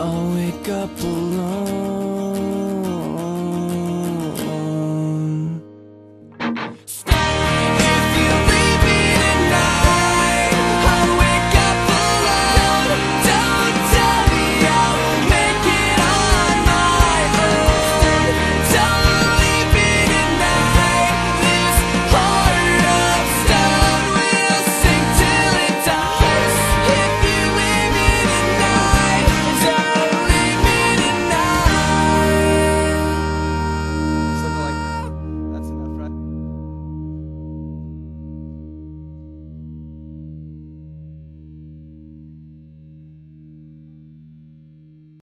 I'll wake up alone.